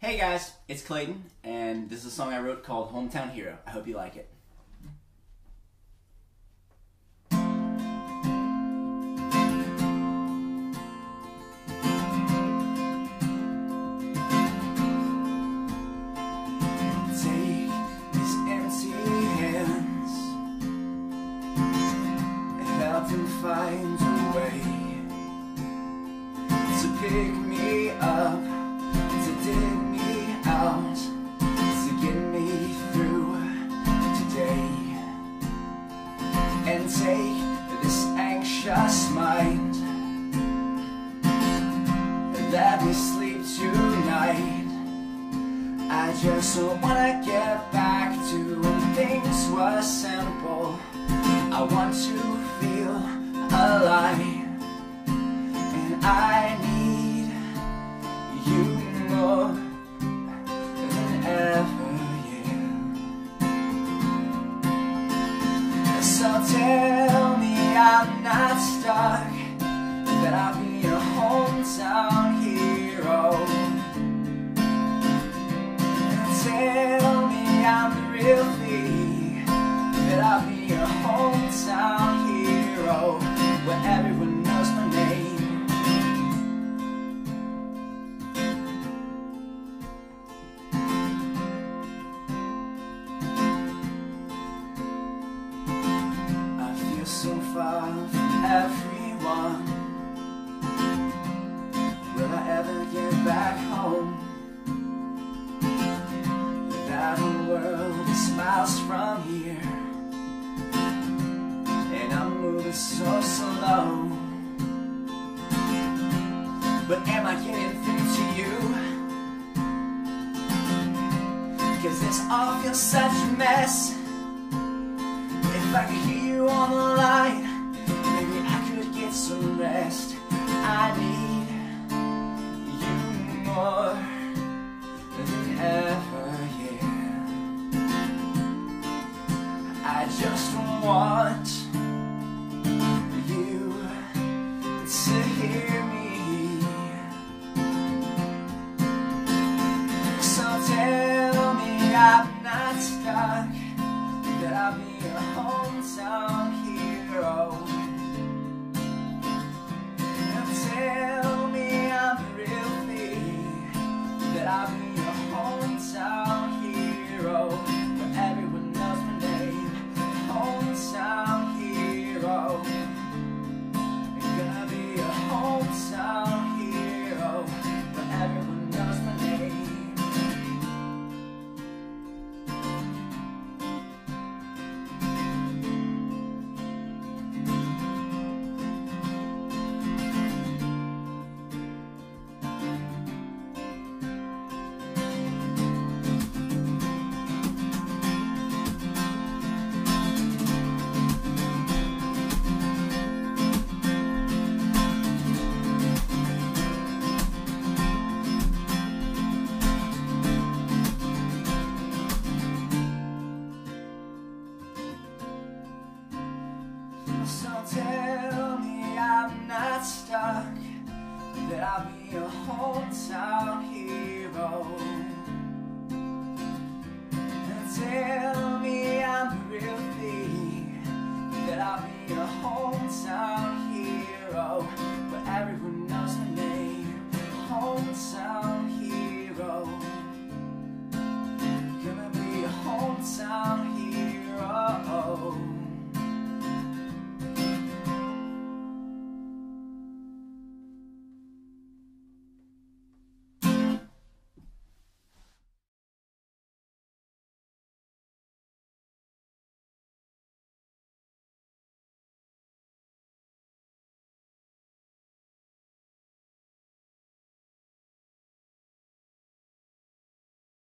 Hey guys, it's Clayton, and this is a song I wrote called Hometown Hero. I hope you like it. Take these empty hands and help them find a way to pick I just wanna get back to when things were simple. I want to feel alive, and I Real thing That I'll be your hometown hero Where everyone knows my name. I feel so that smiles from here. And I'm moving so slow But am I getting through to you? Cause this all feels such a mess. If I could hear you on the to hear me. So tell me I'm not stuck, that I'll be your hometown hero. so tell me I'm not stuck That I'll be a hometown hero.